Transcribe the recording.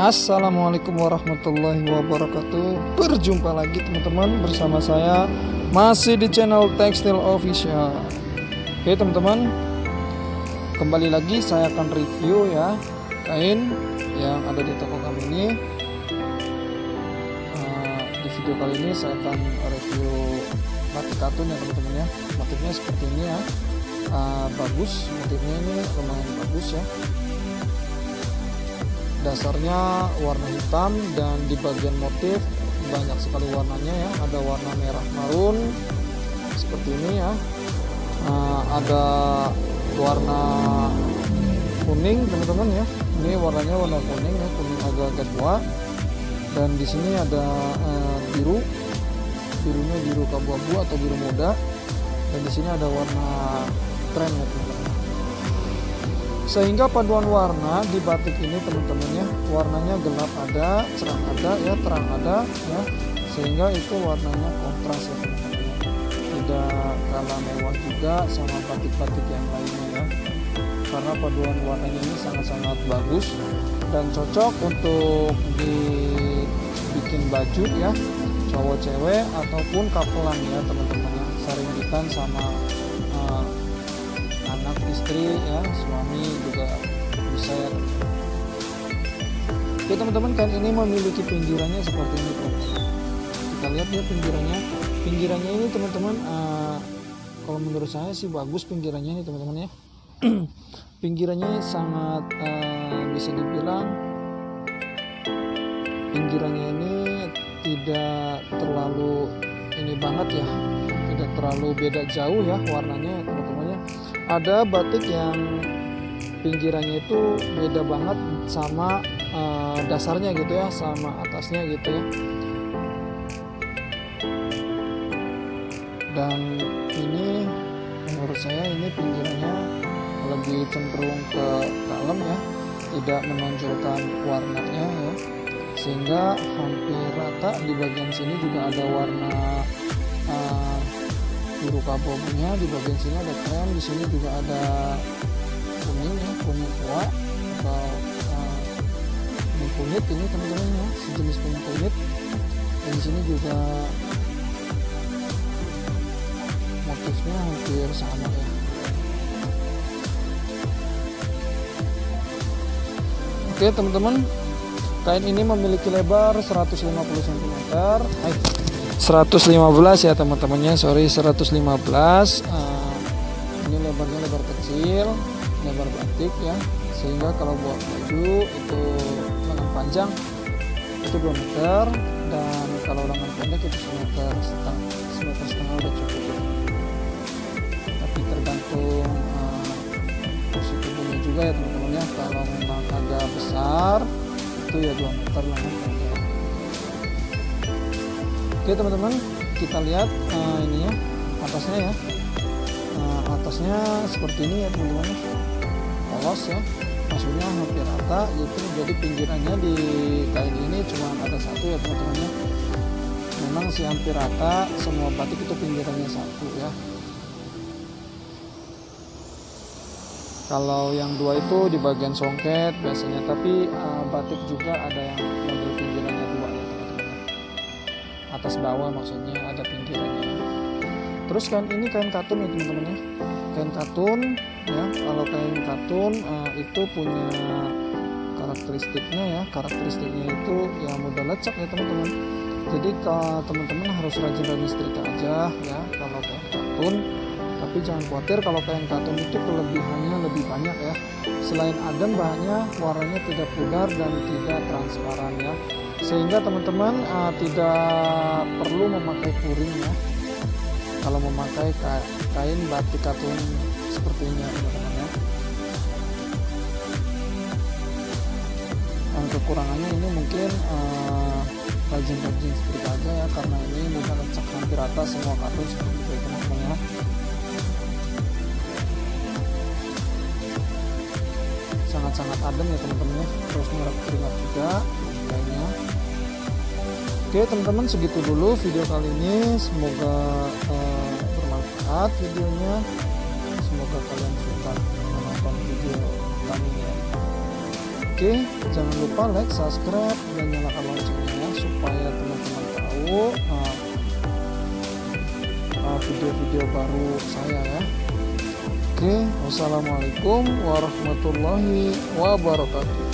Assalamualaikum warahmatullahi wabarakatuh. Berjumpa lagi teman-teman bersama saya Masih di channel Textile Official. Oke teman-teman Kembali lagi saya akan review ya Kain yang ada di toko kami ini. Uh, Di video kali ini saya akan review batik katun ya teman-teman ya. Motifnya seperti ini ya. Uh, Bagus motifnya ini lumayan bagus ya dasarnya warna hitam dan di bagian motif banyak sekali warnanya ya. Ada warna merah marun seperti ini ya. Nah, ada warna kuning teman-teman ya. Ini warnanya warna kuning ya kuning agak-agak tua dan di sini ada uh, biru. Birunya biru abu-abu atau biru muda. Dan di sini ada warna krem ya teman-teman sehingga paduan warna di batik ini teman-teman ya warnanya gelap ada cerah ada ya terang ada ya. Sehingga itu warnanya kontras ya teman-teman. Ya. tidak kalah mewah juga sama batik-batik yang lainnya ya. Karena paduan warnanya ini sangat-sangat bagus dan cocok untuk dibikin baju ya cowok cewek ataupun kapelan ya teman-teman ya. Saringitan sama istri ya suami juga bisa. Ya oke teman-teman kan ini memiliki pinggirannya seperti ini teman kita lihat ya pinggirannya. Pinggirannya ini teman-teman uh, kalau menurut saya sih bagus pinggirannya ini teman-teman ya. Pinggirannya sangat uh, bisa dibilang pinggirannya ini tidak terlalu ini banget ya. Tidak terlalu beda jauh ya warnanya ya ada batik yang pinggirannya itu beda banget sama uh, dasarnya gitu ya sama atasnya gitu ya. Dan ini menurut saya ini pinggirannya lebih cenderung ke dalam ya tidak menonjolkan warnanya ya. Sehingga hampir rata di bagian sini juga ada warna uh, biru kabobunya di bagian sini ada krem di sini juga ada kuning ya kuning tua atau uh, kunyit ini teman-teman ya sejenis kuning kunyit. Dan di sini juga motifnya hampir sama ya. Oke teman-teman kain ini memiliki lebar 150 cm height 115 ya teman-temannya. Sorry 115 uh, ini lebarnya lebar kecil lebar batik ya. Sehingga kalau buat baju itu lengan panjang itu 2 meter dan kalau lengan pendek itu semeter setengah semeter setengah udah cukup. Tapi tergantung uh, tubuhnya juga ya teman-teman ya kalau memang agak besar itu ya 2 meter lengan pendek Oke teman-teman, kita lihat uh, ini ya atasnya ya. Uh, atasnya seperti ini ya teman-teman. Polos ya. Maksudnya hampir rata gitu. Jadi pinggirannya di kain ini cuma ada satu ya teman-teman. Memang si hampir rata semua batik itu pinggirannya satu ya. Kalau yang dua itu di bagian songket biasanya, tapi uh, batik juga ada yang ya atas bawah maksudnya ada pinggirannya. Terus kan ini kain katun ya teman-teman ya. Kain katun ya. Kalau kain katun uh, itu punya karakteristiknya ya. Karakteristiknya itu ya mudah lecek ya teman-teman. Jadi teman-teman harus rajin-rajin setrika aja ya. Kalau kain katun tapi jangan khawatir kalau kain katun itu kelebihannya lebih banyak ya. Selain adem bahannya warnanya tidak pudar dan tidak transparan ya sehingga teman-teman uh, tidak perlu memakai puring ya. Kalau memakai kain batik katun seperti ini teman-teman ya. Yang kekurangannya ini mungkin uh, rajin-rajin seperti aja ya karena ini mudah lecek hampir rata semua katun seperti itu teman-teman ya. Sangat-sangat adem ya teman-teman ya. Terus nyerap keringat juga lainnya Oke teman-teman segitu dulu video kali ini. Semoga uh, bermanfaat videonya. Semoga kalian suka menonton video kami ya. Oke jangan lupa like subscribe dan nyalakan loncengnya supaya teman-teman tahu uh, uh, video-video baru saya ya. Oke wassalamualaikum warahmatullahi wabarakatuh